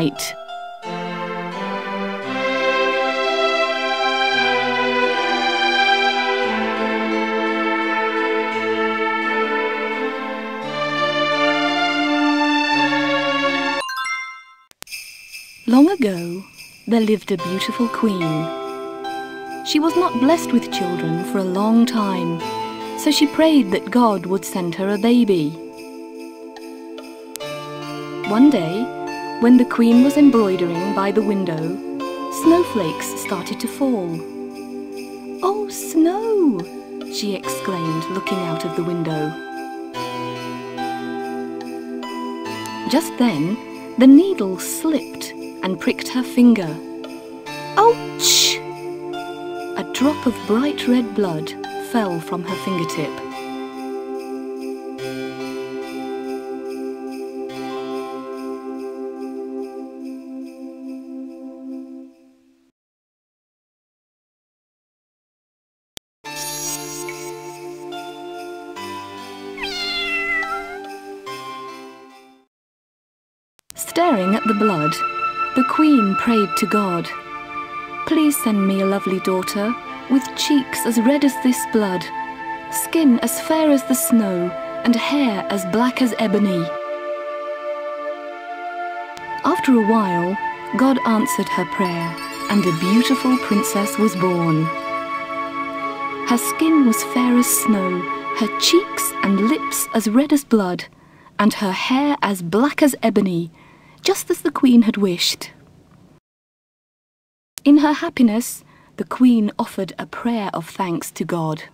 White. Long ago, there lived a beautiful queen. She was not blessed with children for a long time, so she prayed that God would send her a baby. One day, when the queen was embroidering by the window, snowflakes started to fall. Oh, snow! she exclaimed, looking out of the window. Just then, the needle slipped and pricked her finger. Ouch! A drop of bright red blood fell from her fingertip. To God. Please send me a lovely daughter with cheeks as red as this blood, skin as fair as the snow, and hair as black as ebony. After a while, God answered her prayer, and a beautiful princess was born. Her skin was fair as snow, her cheeks and lips as red as blood, and her hair as black as ebony, just as the queen had wished. In her happiness, the queen offered a prayer of thanks to God.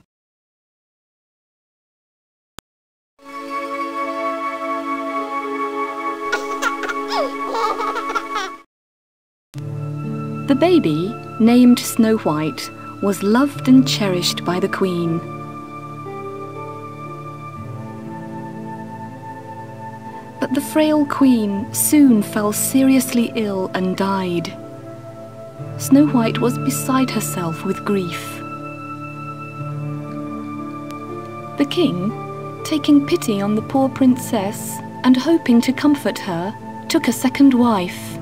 The baby, named Snow White, was loved and cherished by the queen. But the frail queen soon fell seriously ill and died. Snow White was beside herself with grief. The king, taking pity on the poor princess and hoping to comfort her, took a second wife.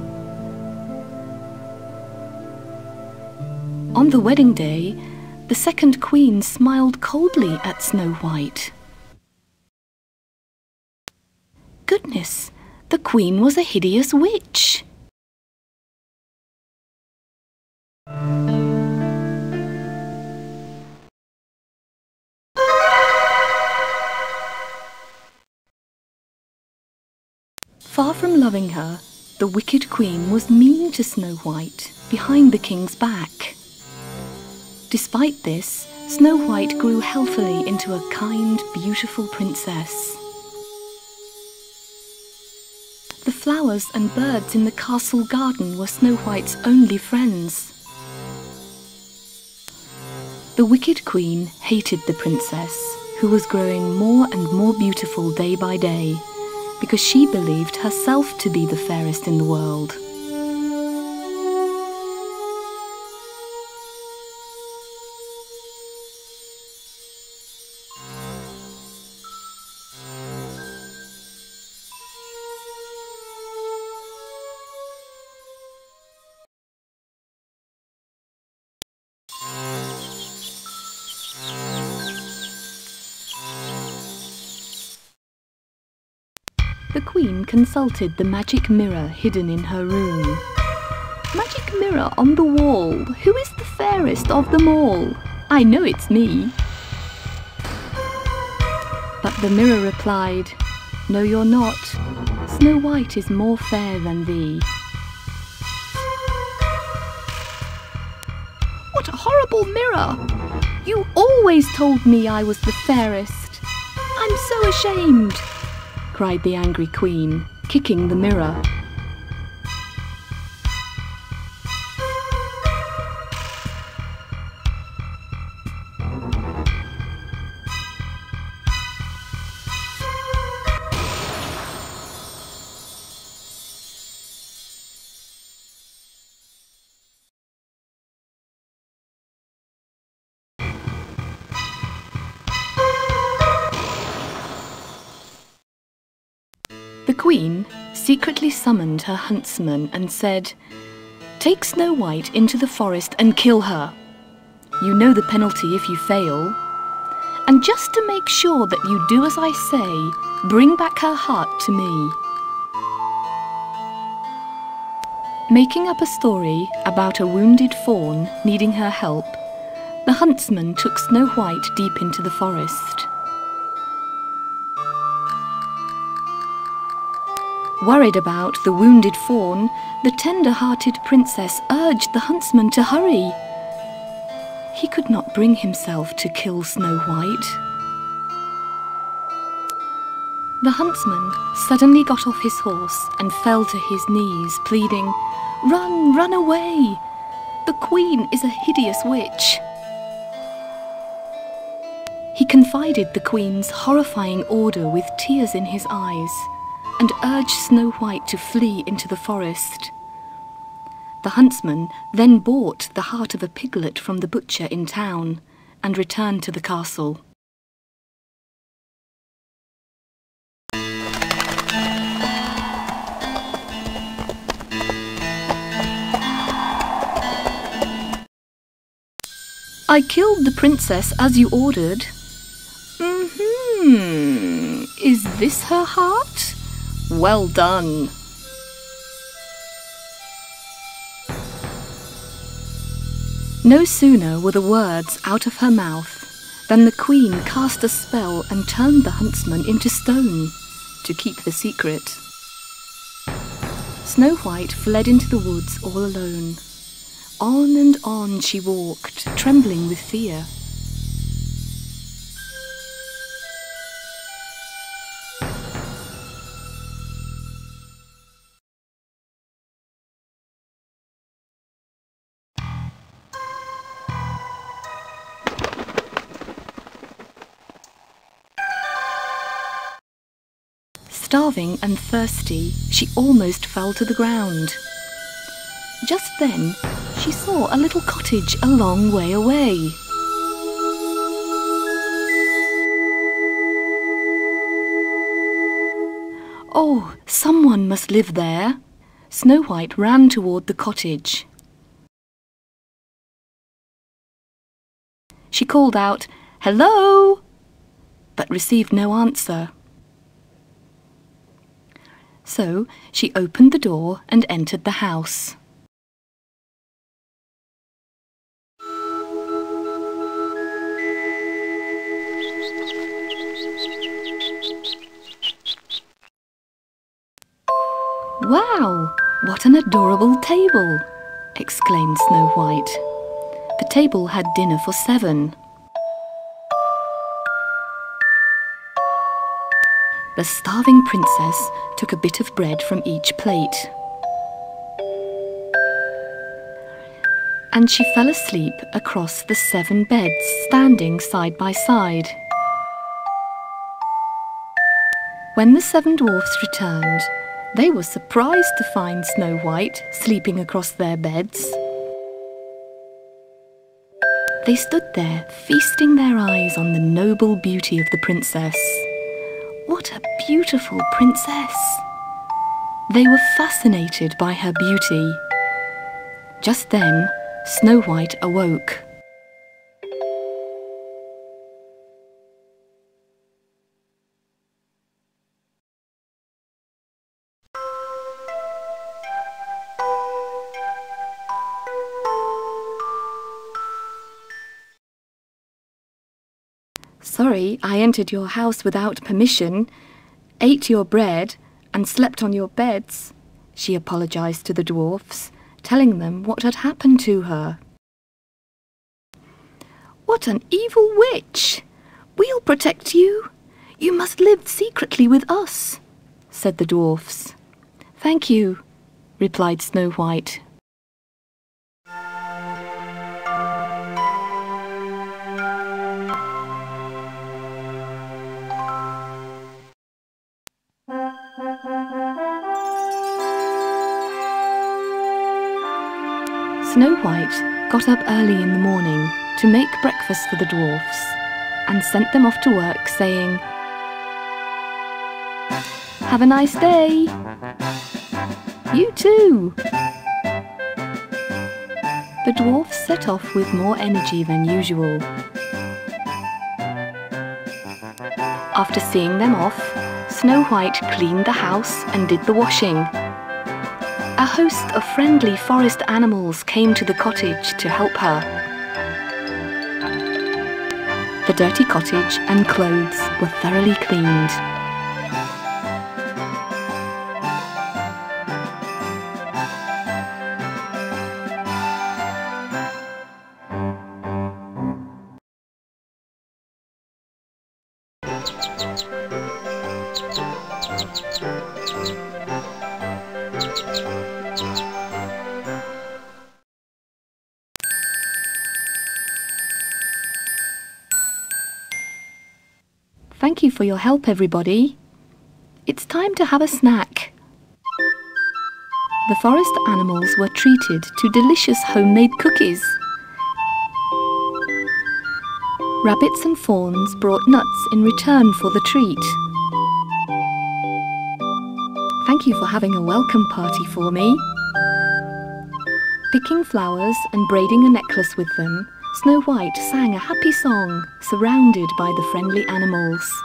On the wedding day, the second queen smiled coldly at Snow White. Goodness, the queen was a hideous witch. Loving her, the wicked queen was mean to Snow White behind the king's back. Despite this, Snow White grew healthily into a kind, beautiful princess. The flowers and birds in the castle garden were Snow White's only friends. The wicked queen hated the princess, who was growing more and more beautiful day by day, because she believed herself to be the fairest in the world. Consulted the magic mirror hidden in her room. Magic mirror on the wall, who is the fairest of them all? I know it's me. But the mirror replied, No, you're not. Snow White is more fair than thee. What a horrible mirror! You always told me I was the fairest. I'm so ashamed cried the angry queen, kicking the mirror. Summoned her huntsman and said, Take Snow White into the forest and kill her. You know the penalty if you fail. And just to make sure that you do as I say, bring back her heart to me. Making up a story about a wounded fawn needing her help, the huntsman took Snow White deep into the forest. Worried about the wounded fawn, the tender-hearted princess urged the huntsman to hurry. He could not bring himself to kill Snow White. The huntsman suddenly got off his horse and fell to his knees, pleading, Run, run away! The queen is a hideous witch. He confided the queen's horrifying order with tears in his eyes and urged Snow White to flee into the forest. The huntsman then bought the heart of a piglet from the butcher in town and returned to the castle. I killed the princess as you ordered. Mm-hmm. Is this her heart? Well done. No sooner were the words out of her mouth than the queen cast a spell and turned the huntsman into stone to keep the secret. Snow White fled into the woods all alone. On and on she walked, trembling with fear. Starving and thirsty, she almost fell to the ground. Just then, she saw a little cottage a long way away. Oh, someone must live there. Snow White ran toward the cottage. She called out, Hello! but received no answer. So she opened the door and entered the house. Wow, what an adorable table! exclaimed Snow White. The table had dinner for seven. The starving princess took a bit of bread from each plate. And she fell asleep across the seven beds standing side by side. When the seven dwarfs returned, they were surprised to find Snow White sleeping across their beds. They stood there, feasting their eyes on the noble beauty of the princess. What a beautiful princess! They were fascinated by her beauty. Just then, Snow White awoke. I entered your house without permission, ate your bread, and slept on your beds, she apologized to the dwarfs, telling them what had happened to her. What an evil witch! We'll protect you. You must live secretly with us, said the dwarfs. Thank you, replied Snow White. Snow White got up early in the morning to make breakfast for the dwarfs and sent them off to work saying, Have a nice day. You too. The dwarfs set off with more energy than usual. After seeing them off, Snow White cleaned the house and did the washing. A host of friendly forest animals came to the cottage to help her. The dirty cottage and clothes were thoroughly cleaned. For your help, everybody. It's time to have a snack. The forest animals were treated to delicious homemade cookies. Rabbits and fawns brought nuts in return for the treat. Thank you for having a welcome party for me. Picking flowers and braiding a necklace with them, Snow White sang a happy song, surrounded by the friendly animals.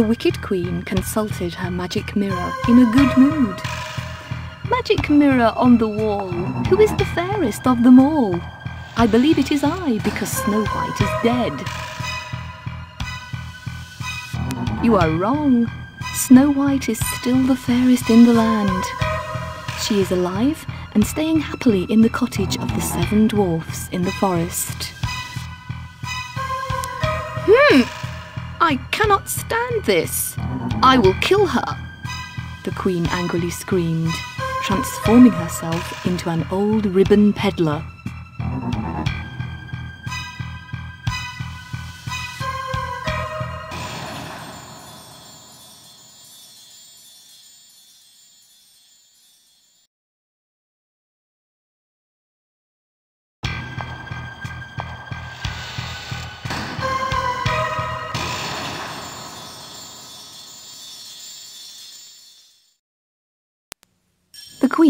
The Wicked Queen consulted her magic mirror in a good mood. Magic mirror on the wall, who is the fairest of them all? I believe it is I, because Snow White is dead. You are wrong. Snow White is still the fairest in the land. She is alive and staying happily in the cottage of the seven dwarfs in the forest. Hmm, I cannot stand this. I will kill her, the queen angrily screamed, transforming herself into an old ribbon peddler.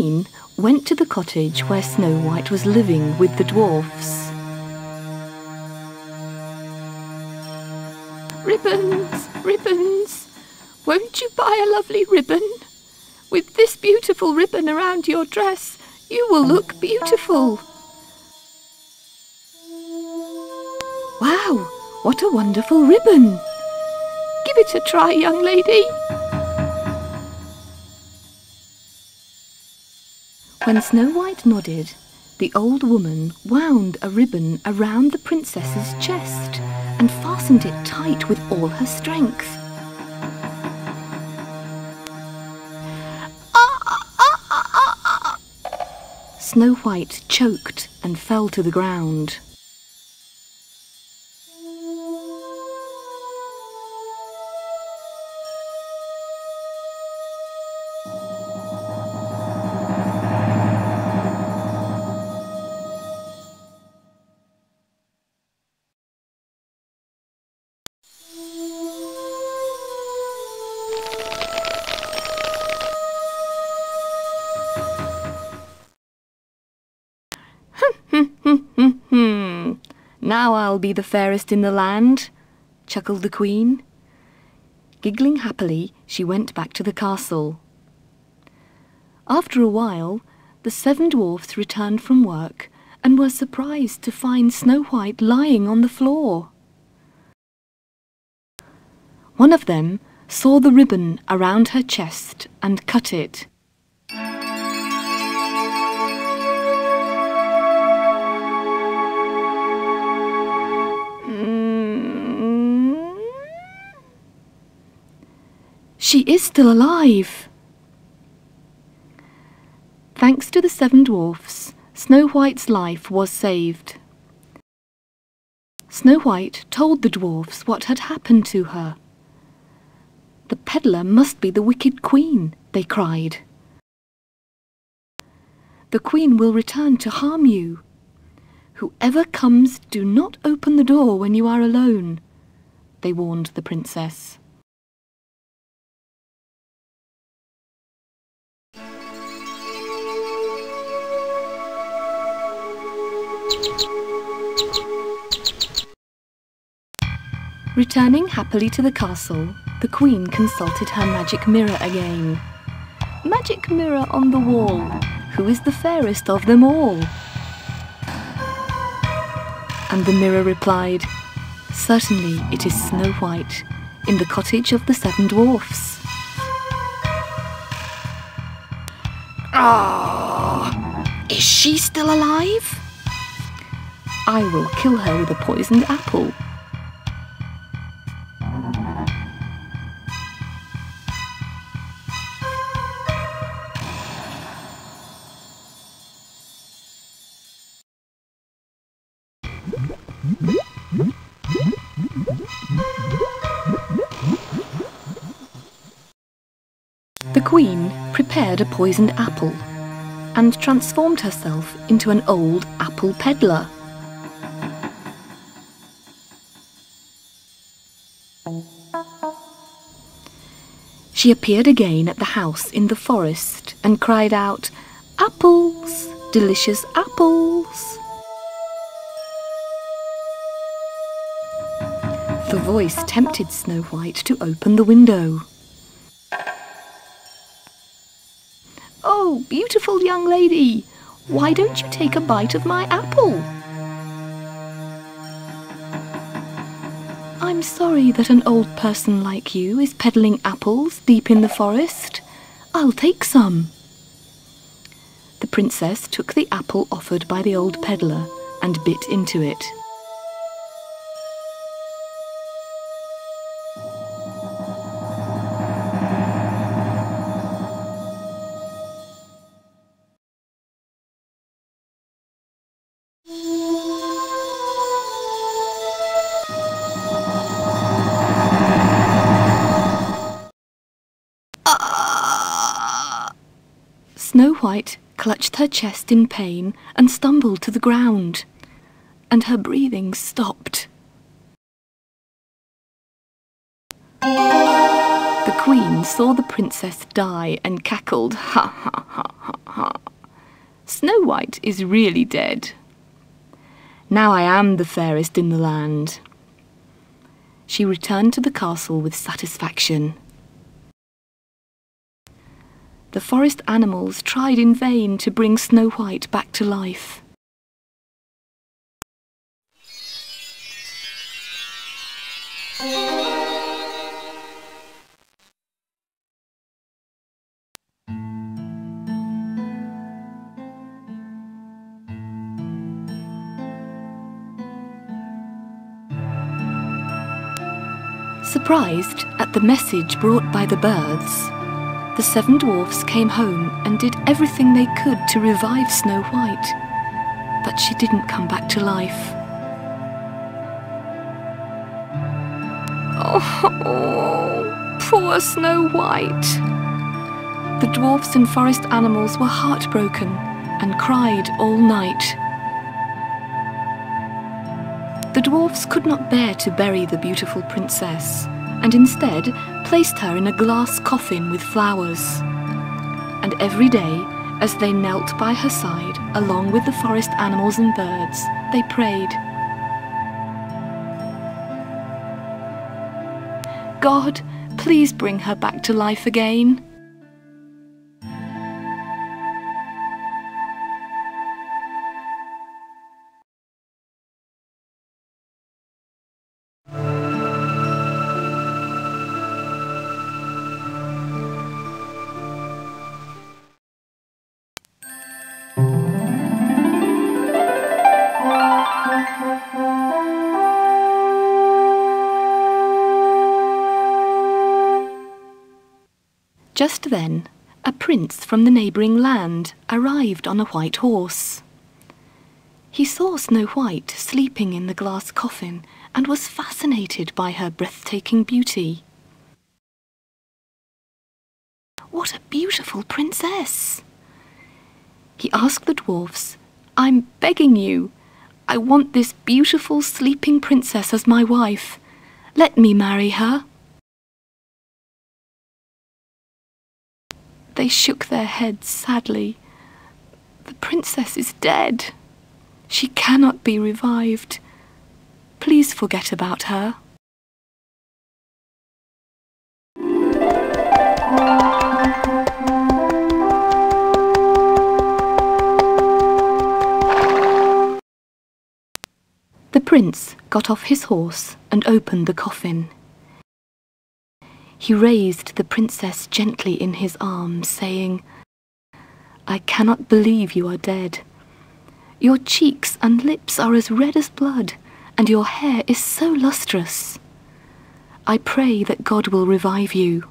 Queen went to the cottage where Snow White was living with the dwarfs. Ribbons, ribbons, won't you buy a lovely ribbon? With this beautiful ribbon around your dress, you will look beautiful. Wow, what a wonderful ribbon! Give it a try, young lady. When Snow White nodded, the old woman wound a ribbon around the princess's chest and fastened it tight with all her strength. Snow White choked and fell to the ground. Now I'll be the fairest in the land, chuckled the queen. Giggling happily, she went back to the castle. After a while, the seven dwarfs returned from work and were surprised to find Snow White lying on the floor. One of them saw the ribbon around her chest and cut it. She is still alive. Thanks to the seven dwarfs, Snow White's life was saved. Snow White told the dwarfs what had happened to her. The peddler must be the wicked queen, they cried. The queen will return to harm you. Whoever comes, do not open the door when you are alone, they warned the princess. Returning happily to the castle, the queen consulted her magic mirror again. Magic mirror on the wall, who is the fairest of them all? And the mirror replied, Certainly it is Snow White, in the cottage of the seven dwarfs. Ah, is she still alive? I will kill her with a poisoned apple. The queen prepared a poisoned apple and transformed herself into an old apple peddler. She appeared again at the house in the forest and cried out, Apples! Delicious apples! The voice tempted Snow White to open the window. Oh, beautiful young lady, why don't you take a bite of my apple? I'm sorry that an old person like you is peddling apples deep in the forest. I'll take some. The princess took the apple offered by the old peddler and bit into it. White clutched her chest in pain and stumbled to the ground, and her breathing stopped. The queen saw the princess die and cackled, ha ha ha ha ha. Snow White is really dead. Now I am the fairest in the land. She returned to the castle with satisfaction. The forest animals tried in vain to bring Snow White back to life. Surprised at the message brought by the birds, the seven dwarfs came home and did everything they could to revive Snow White, but she didn't come back to life. Oh, poor Snow White! The dwarfs and forest animals were heartbroken and cried all night. The dwarfs could not bear to bury the beautiful princess, and instead placed her in a glass coffin with flowers. And every day, as they knelt by her side, along with the forest animals and birds, they prayed. God, please bring her back to life again. Just then, a prince from the neighbouring land arrived on a white horse. He saw Snow White sleeping in the glass coffin and was fascinated by her breathtaking beauty. What a beautiful princess! He asked the dwarfs, I'm begging you. I want this beautiful sleeping princess as my wife. Let me marry her. They shook their heads sadly. The princess is dead. She cannot be revived. Please forget about her. The prince got off his horse and opened the coffin. He raised the princess gently in his arms, saying, I cannot believe you are dead. Your cheeks and lips are as red as blood, and your hair is so lustrous. I pray that God will revive you.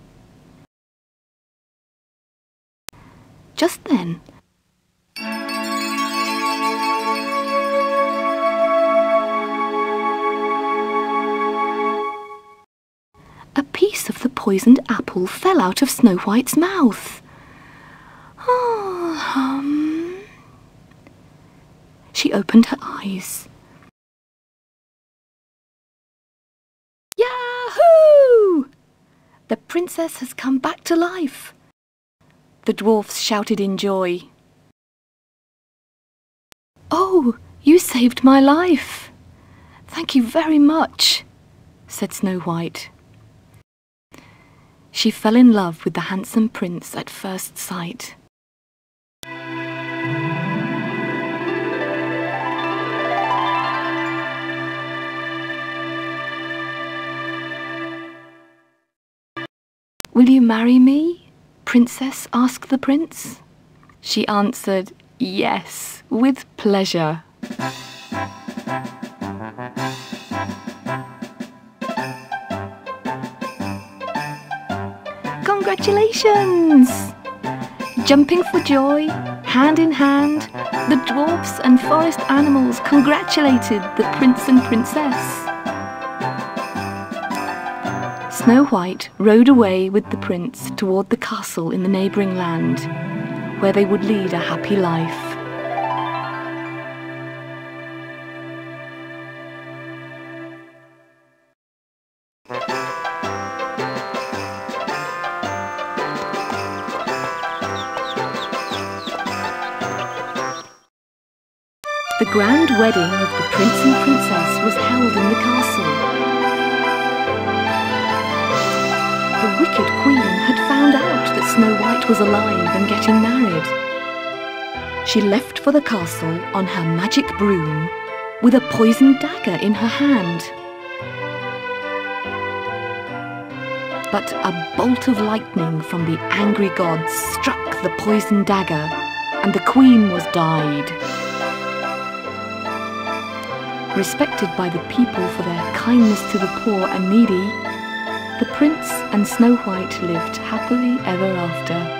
Just then, a piece of the poisoned apple fell out of Snow White's mouth. Oh, hum. She opened her eyes. Yahoo! The princess has come back to life. The dwarfs shouted in joy. Oh, you saved my life. Thank you very much, said Snow White. She fell in love with the handsome prince at first sight. Will you marry me? Princess asked the prince. She answered, Yes, with pleasure. Congratulations! Jumping for joy, hand in hand, the dwarfs and forest animals congratulated the prince and princess. Snow White rode away with the prince toward the castle in the neighbouring land, where they would lead a happy life. Grand wedding of the prince and princess was held in the castle. The wicked queen had found out that Snow White was alive and getting married. She left for the castle on her magic broom with a poisoned dagger in her hand. But a bolt of lightning from the angry gods struck the poisoned dagger and the queen was died. Respected by the people for their kindness to the poor and needy, the prince and Snow White lived happily ever after.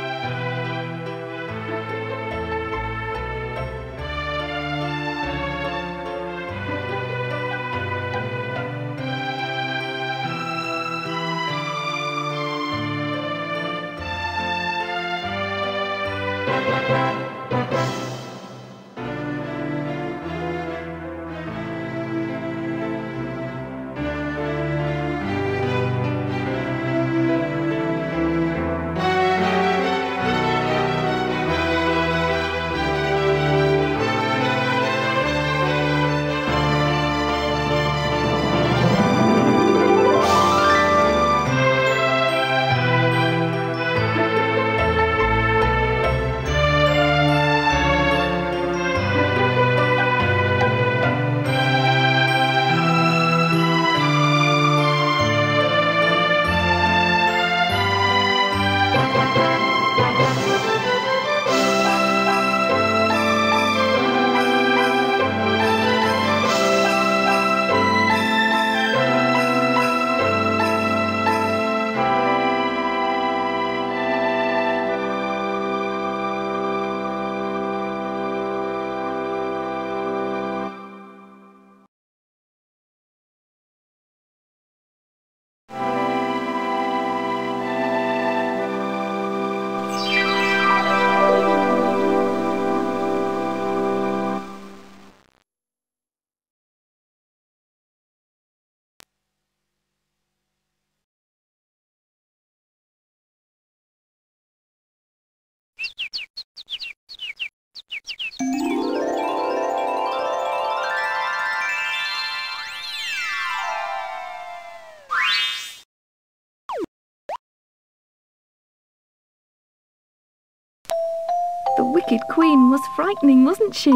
The wicked queen was frightening, wasn't she?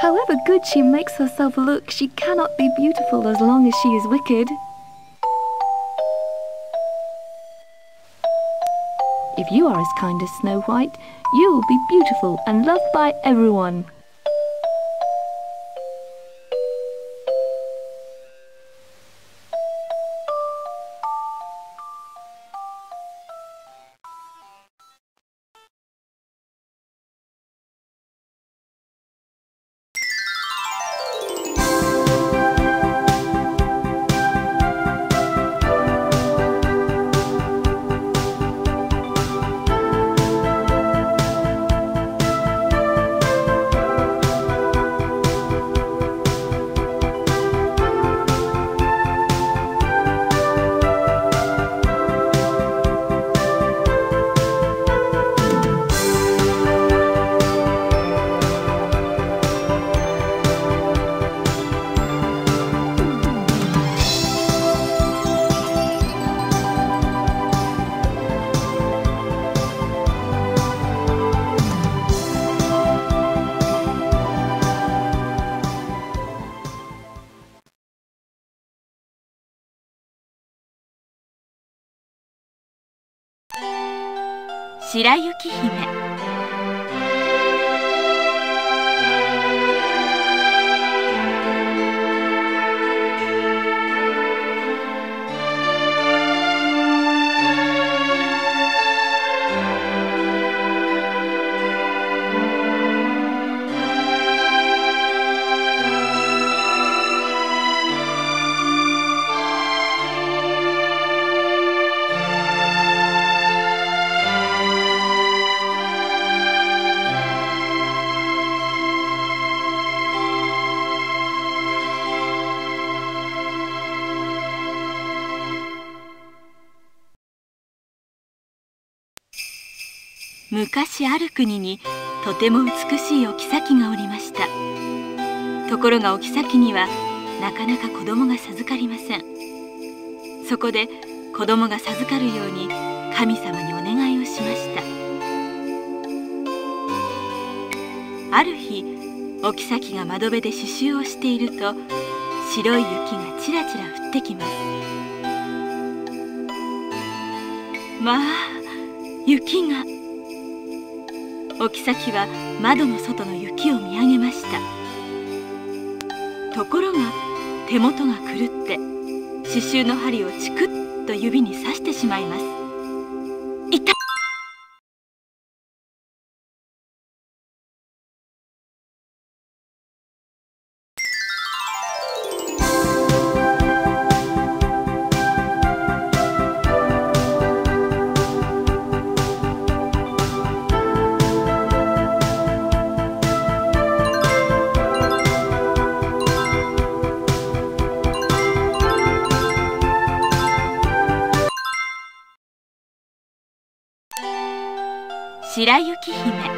However good she makes herself look, she cannot be beautiful as long as she is wicked. If you are as kind as Snow White, you will be beautiful and loved by everyone. 白雪姫。昔ある国にとても美しいお妃がおりました。ところがお妃にはなかなか子供が授かりません。そこで子供が授かるように神様にお願いをしました。ある日お妃が窓辺で刺繍をしていると白い雪がちらちら降ってきます。まあ雪が。お妃は窓の外の雪を見上げました。ところが手元が狂って刺繍の針をチクッと指に刺してしまいます。白雪姫。